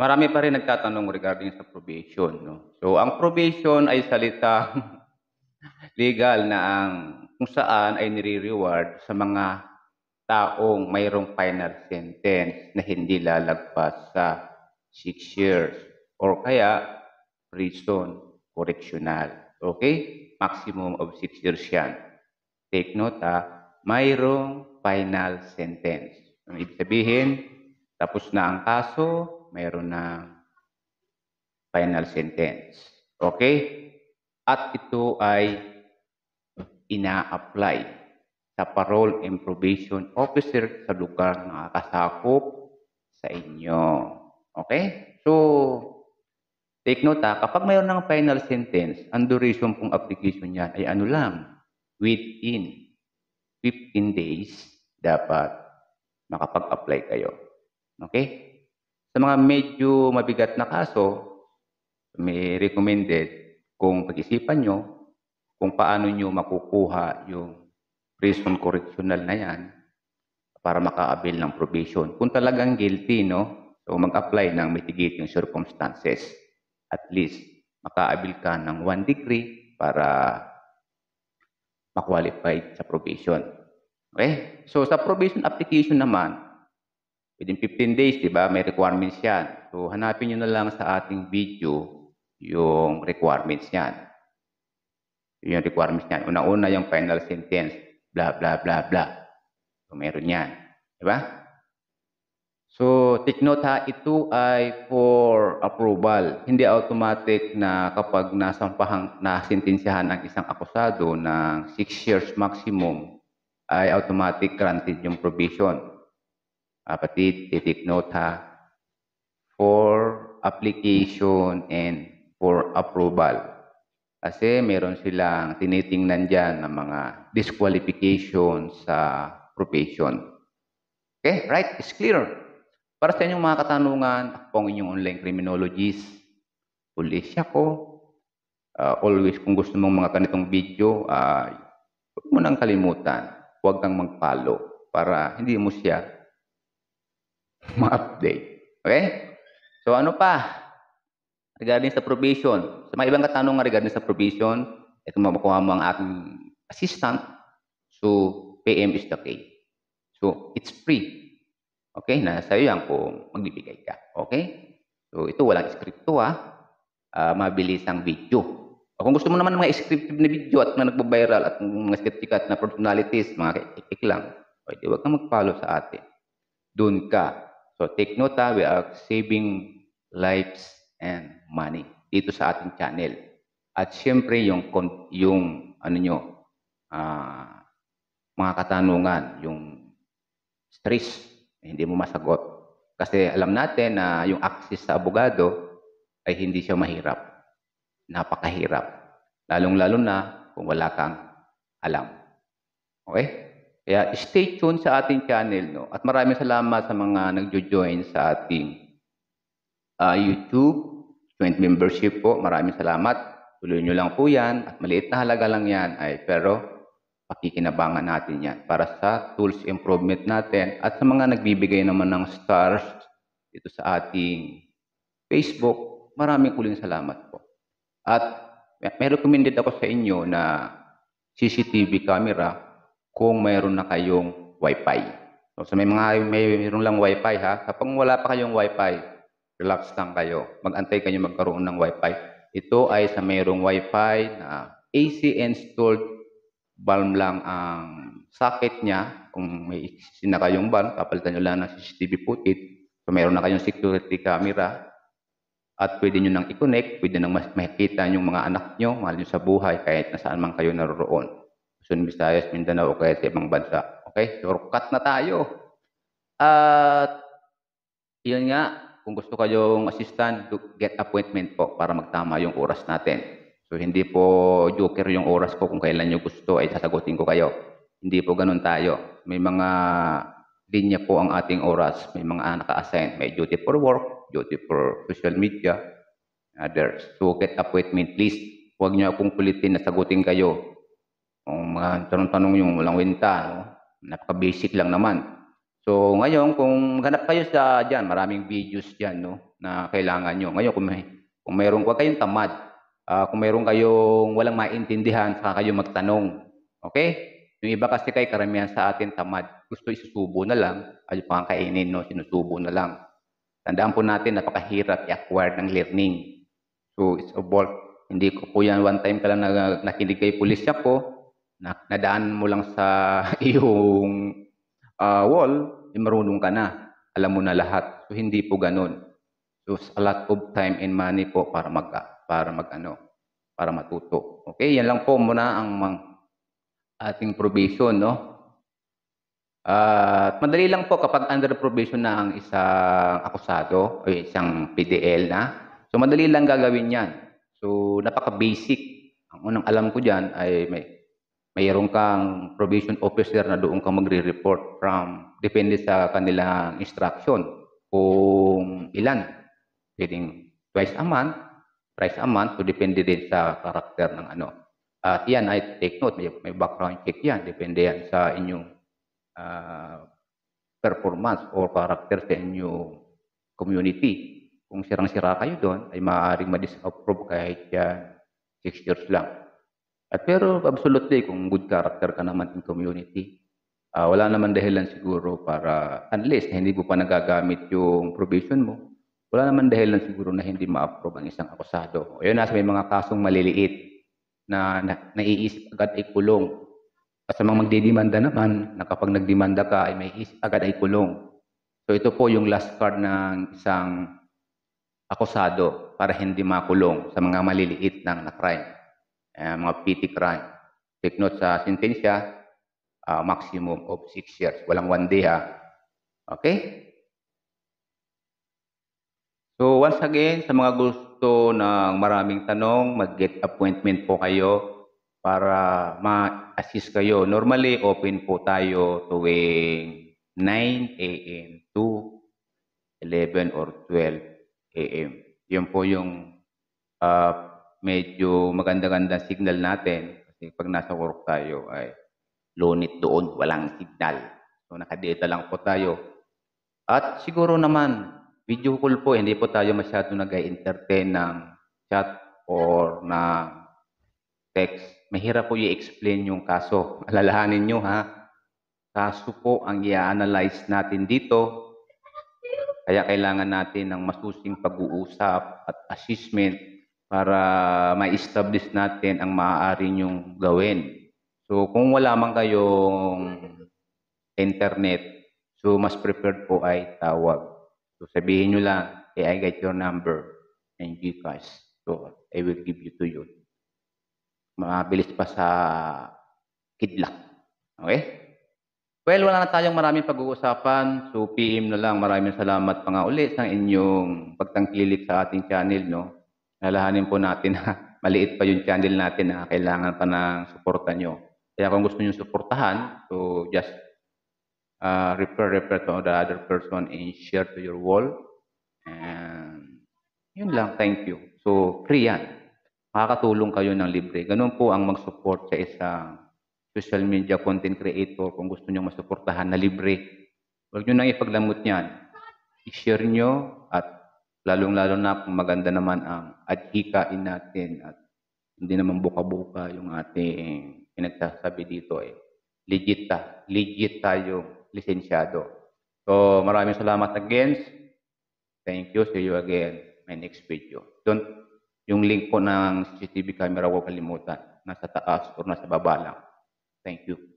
Marami pa rin nagtatanong regarding sa probation, no? So, ang probation ay salita legal na ang kung saan ay nire-reward sa mga taong mayroong final sentence na hindi lalagpas sa 6 years or kaya prison correctional. Okay? Maximum of 6 years yan. Take note ha, mayroong final sentence. Ibig sabihin, tapos na ang kaso, mayroon na final sentence. Okay? At ito ay ina-apply sa parole and probation officer sa lugar na nakakasakop sa inyo. Okay? So, take note ha, kapag mayroon ng final sentence, ang duration pong application niyan ay ano lang, within 15 days, dapat makapag-apply kayo. Okay? Sa mga medyo mabigat na kaso, may recommended kung pag-isipan nyo kung paano nyo makukuha yung prison correctional na yan para maka-avail ng probation. Kung talagang guilty, no? So mag-apply ng mitigating circumstances. At least maka-avail ka ng one degree para ma-qualify sa probation. Okay? So sa probation application naman, Within 15 days, di ba, may requirements yan. So, hanapin nyo na lang sa ating video yung requirements yan. Yung requirements yan. Una-una yung final sentence, blah, blah, blah, blah. So, meron yan. Di ba? So, take note ha, ito ay for approval. Hindi automatic na kapag nasampahang, nasintensyahan ang isang akusado ng 6 years maximum, ay automatic granted yung probation. Kapatid, titik note ha, for application and for approval. Kasi meron silang tinitingnan dyan ng mga disqualification sa profession. Okay, right? It's clear. Para sa inyong mga katanungan, ako ang inyong online criminologist. Pulisya ko. Uh, always, kung gusto mong mga ganitong video, uh, huwag mo nang kalimutan. Huwag kang mag-follow para hindi mo siya ma-update. Okay? So ano pa? Regarding sa provision. Sa mga ibang katanungan regarding sa provision, ito makukuha mo ang aking assistant. So, PM is the key. So, it's free. Okay? Nasa iyo yan kung magbibigay ka. Okay? So, ito walang script to ha. Uh, mabilis ang video. O kung gusto mo naman ng mga scripted na video at mga nagbabiral at mga certificate na personalities, mga kikik lang, pwede huwag kang mag-follow sa atin. Doon ka So take note ha, we are saving lives and money dito sa ating channel. At siyempre yung yung ano nyo, uh, mga katanungan, yung stress, hindi mo masagot. Kasi alam natin na yung access sa abogado ay hindi siya mahirap. Napakahirap. Lalong-lalo na kung wala kang alam. Okay? Kaya stay tuned sa ating channel. No? At maraming salamat sa mga nagjo-join sa ating uh, YouTube, joint membership po. Maraming salamat. Tuloy nyo lang po yan. At maliit na halaga lang yan. Ay, pero pakikinabangan natin yan para sa tools improvement natin at sa mga nagbibigay naman ng stars dito sa ating Facebook. Maraming kuling salamat po. At may recommended ako sa inyo na CCTV camera kung mayroon na kayong wifi. So, may mga may mayroon lang wifi ha, kapag wala pa kayong wifi, relax lang kayo. Magantay kayo magkaroon ng wifi. Ito ay sa mayroong wifi na AC installed bulb lang ang socket niya. Kung may sina kayong bulb, kapalitan nyo lang ng CCTV footage. So, mayroon na kayong security camera at pwede nyo nang i-connect, pwede nang makikita yung mga anak nyo, mahal nyo sa buhay, kahit nasaan man kayo naroon. Luzon, Visayas, Mindanao o kaya sa ibang bansa. Okay? Shortcut na tayo. At yun nga, kung gusto kayong assistant, get appointment po para magtama yung oras natin. So hindi po joker yung oras ko kung kailan nyo gusto ay sasagutin ko kayo. Hindi po ganun tayo. May mga linya po ang ating oras. May mga naka-assign. May duty for work, duty for social media, others. So get appointment please. Huwag nyo akong kulitin na sagutin kayo kung mga tanong-tanong yung walang winta, no? napaka-basic lang naman. So ngayon, kung maghanap kayo sa dyan, maraming videos dyan, no? na kailangan nyo. Ngayon, kung, may, kung mayroong, huwag kayong tamad. Ah, kung mayroong kayong walang maintindihan, saka kayo magtanong. Okay? Yung iba kasi kay karamihan sa atin tamad. Gusto isusubo na lang. Ayaw pang kainin, no? Sinusubo na lang. Tandaan po natin, napakahirap i-acquire ng learning. So, it's a work. Hindi ko po yan one time ka lang na, nakinig kay pulis siya po, na, nadaan mo lang sa iyong ah, wall, eh, marunong ka na. Alam mo na lahat. So, hindi po ganun. So, a lot of time and money po para mag, para mag ano, para matuto. Okay, yan lang po muna ang mang, ating probation, no? At madali lang po kapag under probation na ang isang akusado o isang PDL na. So madali lang gagawin yan. So napaka-basic. Ang unang alam ko dyan ay may mayroon kang probation officer na doon ka magre-report from depende sa kanilang instruction kung ilan. Pwedeng twice a month, thrice a month, so depende din sa karakter ng ano. At yan ay take note, may, may background check yan, depende yan sa inyong ah, performance or character sa inyong community. Kung sirang-sira kayo doon, ay maaaring ma-disapprove kahit yan 6 years lang. At pero absolutely, kung good character ka naman in community, ah, wala naman dahilan siguro para, unless na hindi mo pa nagagamit yung probation mo, wala naman dahilan siguro na hindi ma-approve ang isang akusado. O yun, nasa may mga kasong maliliit na, na naiisip agad ay kulong. At sa mga magdidemanda naman, na kapag nagdemanda ka ay may isip agad ay kulong. So ito po yung last card ng isang akusado para hindi makulong sa mga maliliit ng na eh, mga petty crime. Take note sa sentensya, ah, maximum of 6 years. Walang one day ha. Okay? So once again, sa mga gusto ng maraming tanong, mag-get appointment po kayo para ma-assist kayo. Normally, open po tayo tuwing 9 a.m. to 11 or 12 a.m. Yun po yung ah, medyo maganda-ganda signal natin. Kasi pag nasa work tayo ay lunit doon, walang signal. So nakadata lang po tayo. At siguro naman, video call po, hindi po tayo masyado nag-entertain ng chat or na text. Mahirap po i-explain yung kaso. Alalahanin nyo ha, kaso po ang i-analyze natin dito. Kaya kailangan natin ng masusing pag-uusap at assessment para ma-establish natin ang maaari nyong gawin. So kung wala man kayong internet, so mas prepared po ay tawag. So sabihin nyo lang, hey, I get your number and Gcash. So I will give you to you. Mabilis pa sa kidlak. Okay? Well, wala na tayong maraming pag-uusapan. So PM na lang. Maraming salamat pa nga uli sa inyong pagtangkilik sa ating channel. No? Nalahanin po natin na maliit pa yung channel natin na kailangan pa ng suporta nyo. Kaya kung gusto nyo suportahan, so just uh, refer, refer to the other person and share to your wall. And yun lang, thank you. So, free yan. Makakatulong kayo ng libre. Ganun po ang mag-support sa isang social media content creator kung gusto nyo masuportahan na libre. Huwag nyo nang ipaglamot yan. I-share nyo at lalong-lalo na kung maganda naman ang adhikain natin at hindi naman buka-buka yung ating pinagsasabi dito eh. Legit ta. Legit tayo lisensyado. So, maraming salamat again. Thank you. See you again my next video. Don't, yung link po ng CCTV camera, huwag kalimutan. Nasa taas or nasa baba lang. Thank you.